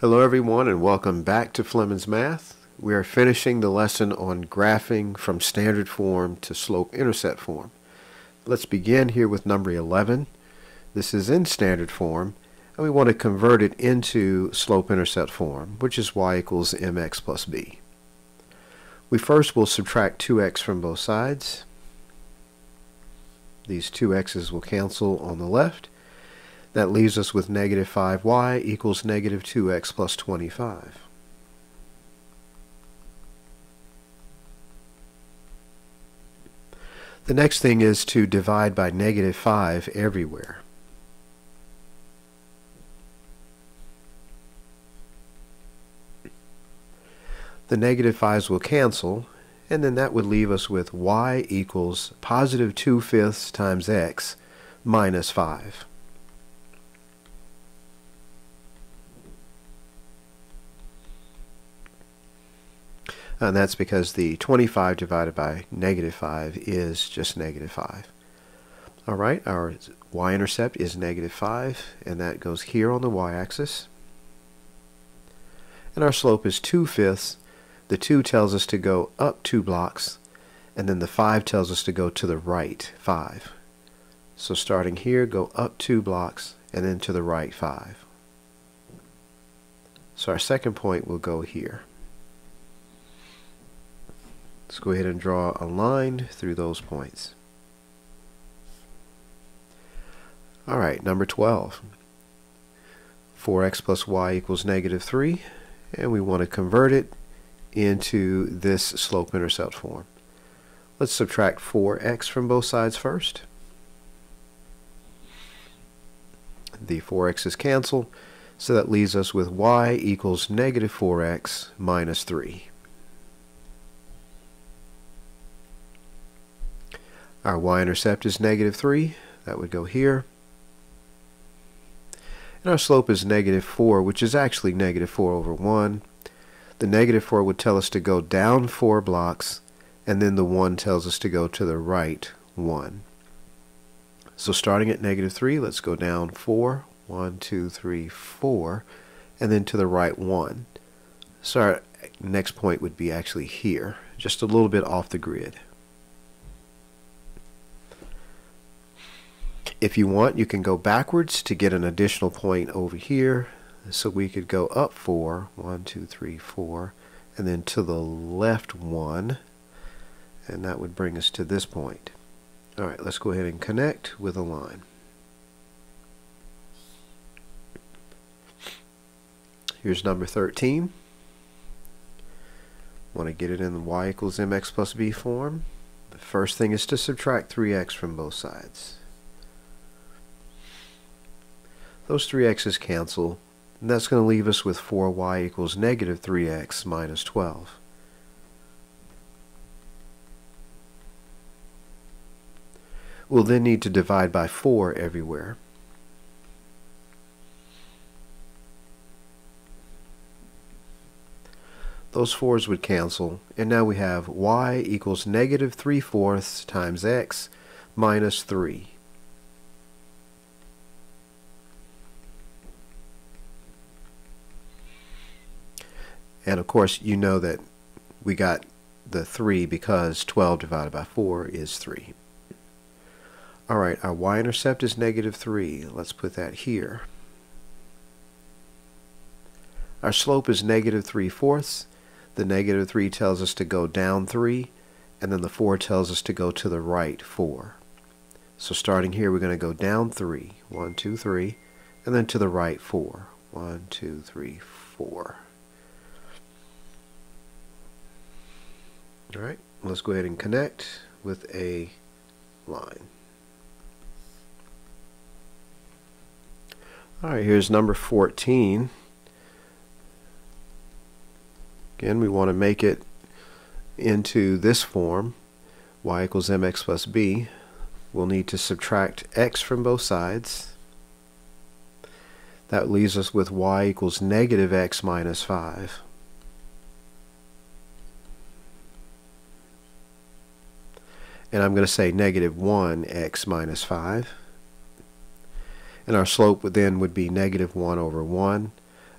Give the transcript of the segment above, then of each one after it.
Hello everyone and welcome back to Flemons Math. We are finishing the lesson on graphing from standard form to slope-intercept form. Let's begin here with number 11. This is in standard form and we want to convert it into slope-intercept form which is y equals mx plus b. We first will subtract 2x from both sides. These two x's will cancel on the left that leaves us with negative 5y equals negative 2x plus 25. The next thing is to divide by negative 5 everywhere. The negative 5's will cancel, and then that would leave us with y equals positive 2 fifths times x minus 5. And that's because the 25 divided by negative 5 is just negative 5. All right, our y-intercept is negative 5, and that goes here on the y-axis. And our slope is 2 fifths. The 2 tells us to go up 2 blocks, and then the 5 tells us to go to the right 5. So starting here, go up 2 blocks, and then to the right 5. So our second point will go here. Let's go ahead and draw a line through those points. Alright, number 12. 4x plus y equals negative 3, and we want to convert it into this slope-intercept form. Let's subtract 4x from both sides first. The 4x's cancel, so that leaves us with y equals negative 4x minus 3. Our y-intercept is negative 3. That would go here. And our slope is negative 4, which is actually negative 4 over 1. The negative 4 would tell us to go down 4 blocks, and then the 1 tells us to go to the right 1. So starting at negative 3, let's go down 4, 1, 2, 3, 4, and then to the right 1. So our next point would be actually here, just a little bit off the grid. If you want, you can go backwards to get an additional point over here. So we could go up four, one, two, three, four, and then to the left one, and that would bring us to this point. All right, let's go ahead and connect with a line. Here's number 13. Want to get it in the y equals mx plus b form. The first thing is to subtract 3x from both sides. Those three x's cancel, and that's going to leave us with 4y equals negative 3x minus 12. We'll then need to divide by 4 everywhere. Those 4's would cancel, and now we have y equals negative 3 fourths times x minus 3. And of course, you know that we got the 3 because 12 divided by 4 is 3. Alright, our y-intercept is negative 3. Let's put that here. Our slope is negative 3 fourths. The negative 3 tells us to go down 3, and then the 4 tells us to go to the right 4. So starting here, we're going to go down 3. 1, 2, 3, and then to the right 4. 1, 2, 3, 4. All right, let's go ahead and connect with a line. All right, here's number 14. Again, we want to make it into this form, y equals mx plus b. We'll need to subtract x from both sides. That leaves us with y equals negative x minus 5. And I'm going to say negative 1x minus 5. And our slope then would be negative 1 over 1.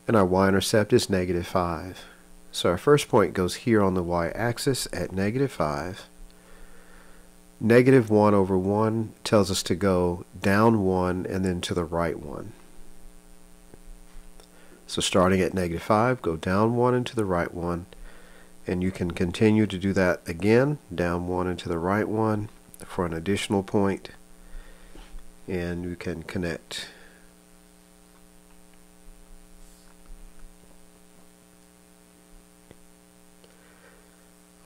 and our y-intercept is negative 5. So our first point goes here on the y-axis at negative 5. Negative 1 over 1 tells us to go down 1 and then to the right 1. So starting at negative 5, go down 1 and to the right 1. And you can continue to do that again, down 1 and to the right 1 for an additional point. And you can connect.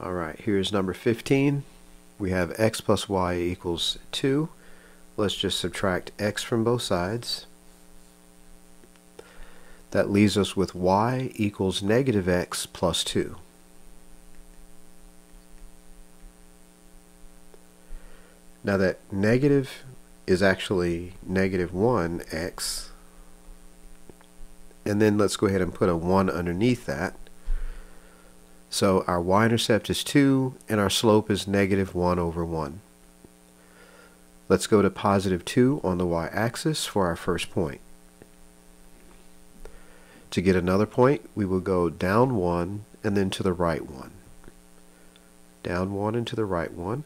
Alright, here's number 15 we have x plus y equals 2. Let's just subtract x from both sides. That leaves us with y equals negative x plus 2. Now that negative is actually negative 1x, and then let's go ahead and put a 1 underneath that. So our y-intercept is 2 and our slope is negative 1 over 1. Let's go to positive 2 on the y-axis for our first point. To get another point, we will go down 1 and then to the right 1. Down 1 and to the right 1.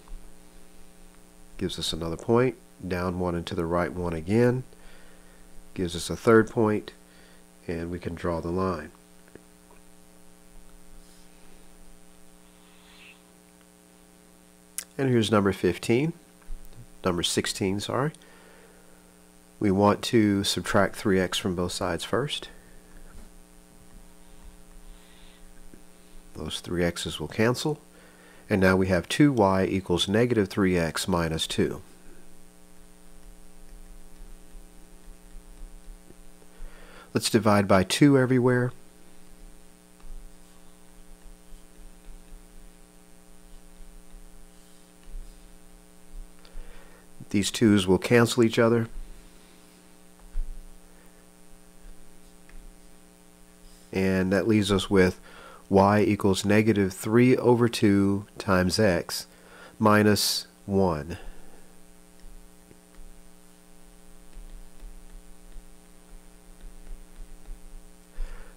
Gives us another point. Down 1 and to the right 1 again. Gives us a third point, and we can draw the line. And here's number 15, number 16, sorry. We want to subtract 3x from both sides first. Those 3x's will cancel. And now we have 2y equals negative 3x minus 2. Let's divide by 2 everywhere. These twos will cancel each other. And that leaves us with y equals negative 3 over 2 times x minus 1.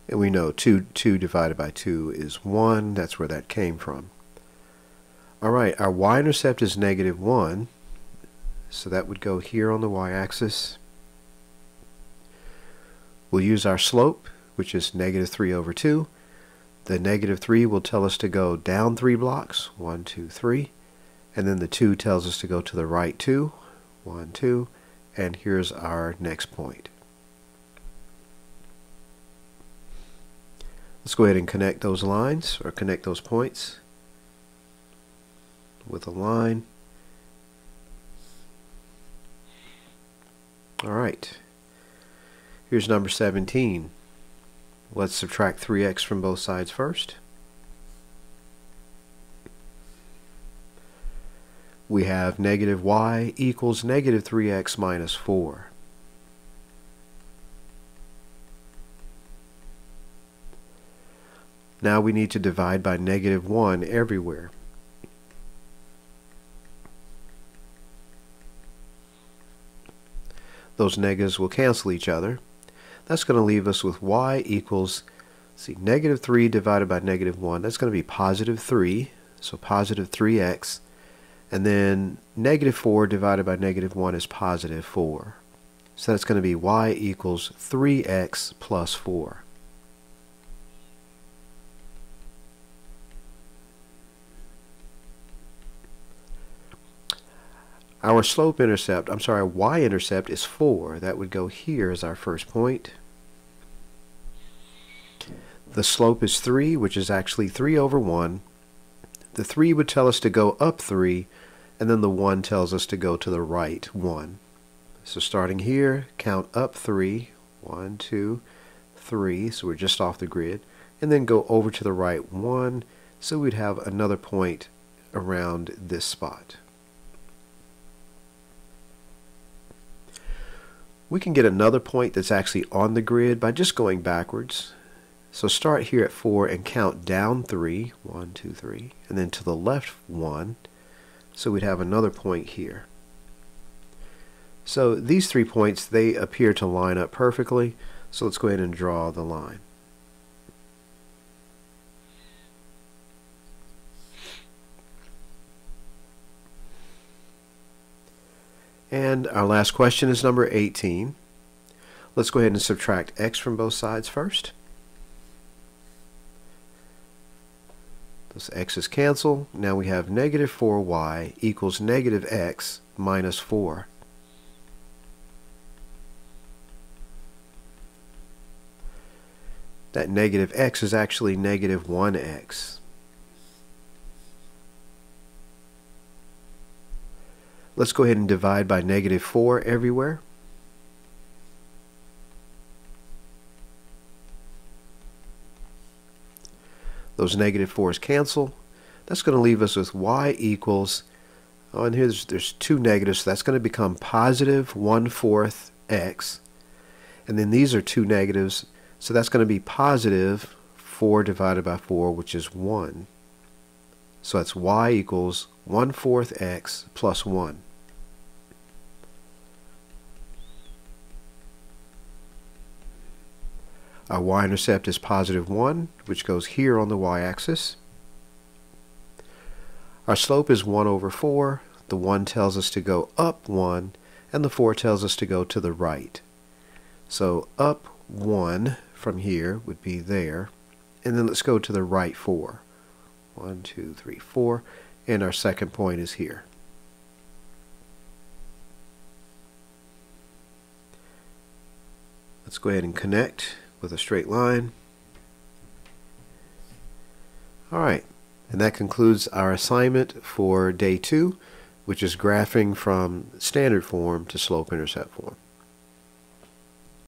And we know 2, 2 divided by 2 is 1. That's where that came from. All right, our y-intercept is negative 1. So that would go here on the y-axis. We'll use our slope, which is negative 3 over 2. The negative 3 will tell us to go down 3 blocks, 1, 2, 3. And then the 2 tells us to go to the right 2, 1, 2. And here's our next point. Let's go ahead and connect those lines, or connect those points with a line. All right. Here's number 17. Let's subtract 3x from both sides first. We have negative y equals negative 3x minus 4. Now we need to divide by negative 1 everywhere. Those negatives will cancel each other. That's going to leave us with y equals, see, negative 3 divided by negative 1. That's going to be positive 3, so positive 3x. And then negative 4 divided by negative 1 is positive 4. So that's going to be y equals 3x plus 4. Our slope intercept, I'm sorry, y-intercept is 4. That would go here as our first point. The slope is 3, which is actually 3 over 1. The 3 would tell us to go up 3, and then the 1 tells us to go to the right 1. So starting here, count up 3. 1, 2, 3. So we're just off the grid. And then go over to the right 1. So we'd have another point around this spot. We can get another point that's actually on the grid by just going backwards. So start here at 4 and count down three, one, two, three, and then to the left 1, so we'd have another point here. So these three points, they appear to line up perfectly, so let's go ahead and draw the line. And our last question is number 18. Let's go ahead and subtract x from both sides first. Those x's cancel. Now we have negative 4y equals negative x minus 4. That negative x is actually negative 1x. Let's go ahead and divide by negative 4 everywhere. Those negative 4's cancel. That's going to leave us with y equals, oh, and here's there's two negatives, so that's going to become positive 1 fourth x. And then these are two negatives, so that's going to be positive 4 divided by 4, which is 1. So that's y equals 1 fourth x plus 1. Our y-intercept is positive 1, which goes here on the y-axis. Our slope is 1 over 4. The 1 tells us to go up 1, and the 4 tells us to go to the right. So up 1 from here would be there. And then let's go to the right 4. 1, 2, 3, 4. And our second point is here. Let's go ahead and connect with a straight line. All right, and that concludes our assignment for day two, which is graphing from standard form to slope-intercept form.